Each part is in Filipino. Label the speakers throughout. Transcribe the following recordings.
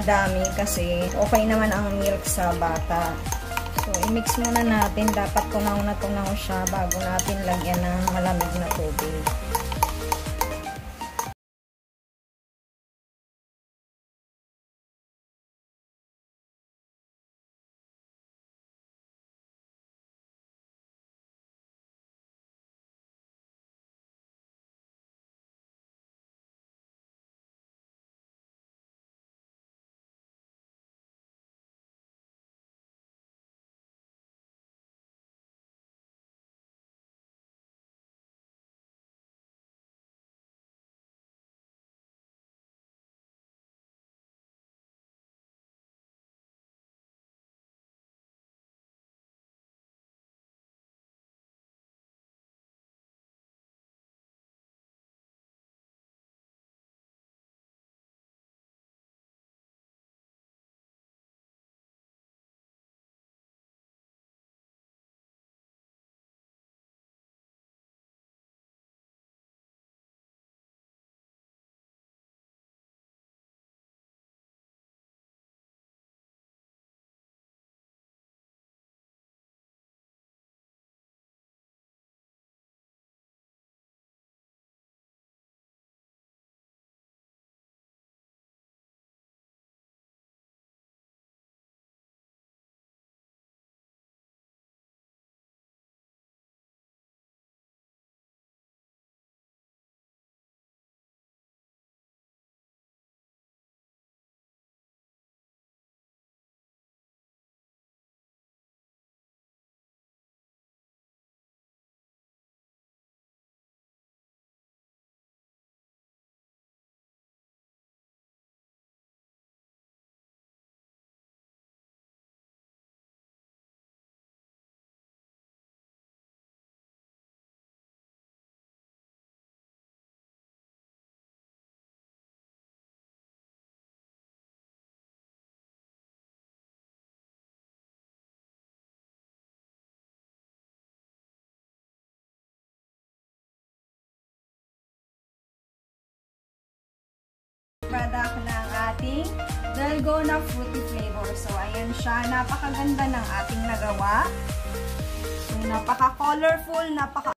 Speaker 1: madami kasi okay naman ang milk sa bata. So, i-mix muna natin. Dapat tunaw na tunaw siya bago natin lagyan ng malamig na tubig. Product ng ating Dalgona Fruity Flavor. So, ayan siya. Napakaganda ng ating nagawa. So, napaka-colorful, napaka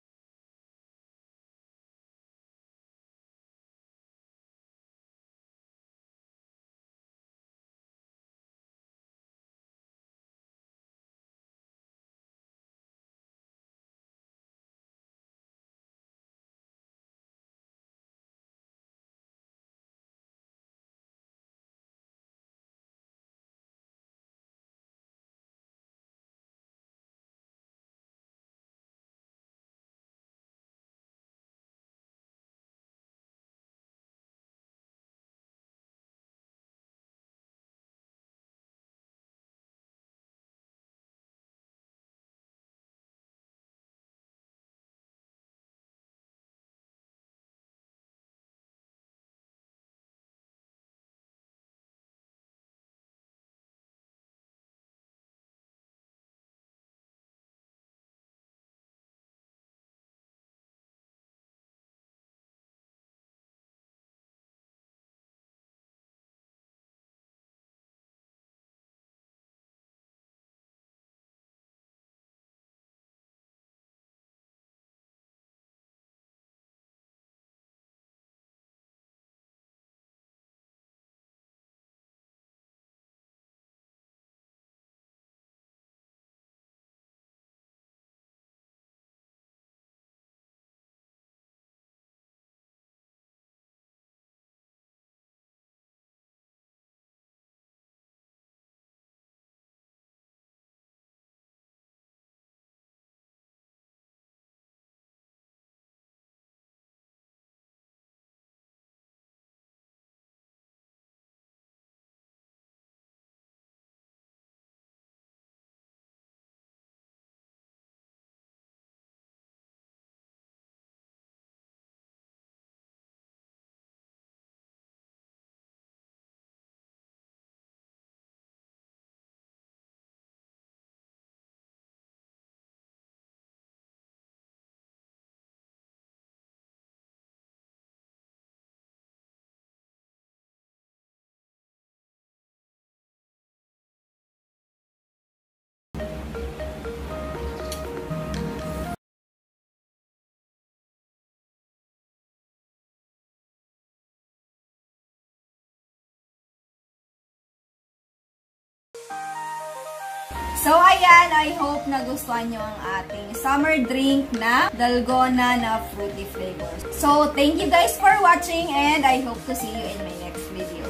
Speaker 1: So, ayan, I hope nagustuhan nyo ang ating summer drink na dalgona na fruity flavors. So, thank you guys for watching and I hope to see you in my next video.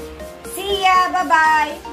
Speaker 1: See ya! Bye-bye!